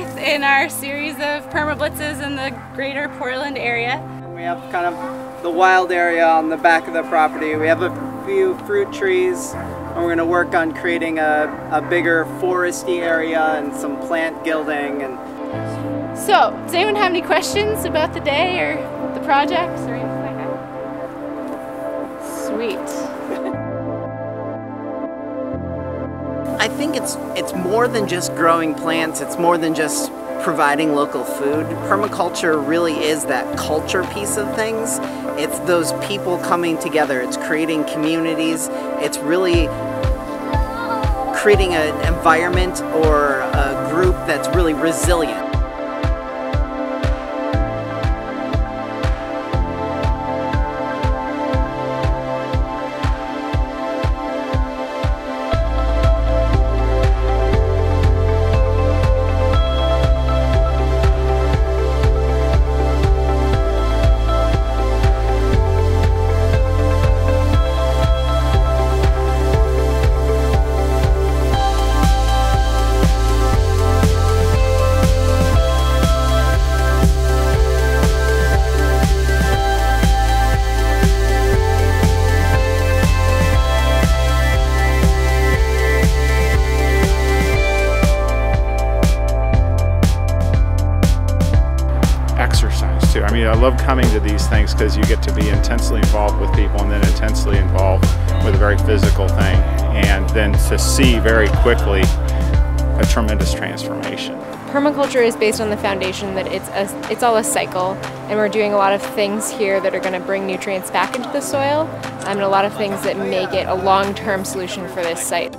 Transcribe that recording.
fourth in our series of permablitzes in the greater Portland area. We have kind of the wild area on the back of the property. We have a few fruit trees and we're going to work on creating a, a bigger foresty area and some plant guilding. And So, does anyone have any questions about the day or the projects or anything like that? Sweet. I think it's it's more than just growing plants. It's more than just providing local food. Permaculture really is that culture piece of things. It's those people coming together. It's creating communities. It's really creating an environment or a group that's really resilient. Too. I mean, I love coming to these things because you get to be intensely involved with people and then intensely involved with a very physical thing, and then to see very quickly a tremendous transformation. Permaculture is based on the foundation that it's a, it's all a cycle, and we're doing a lot of things here that are going to bring nutrients back into the soil, um, and a lot of things that make it a long-term solution for this site.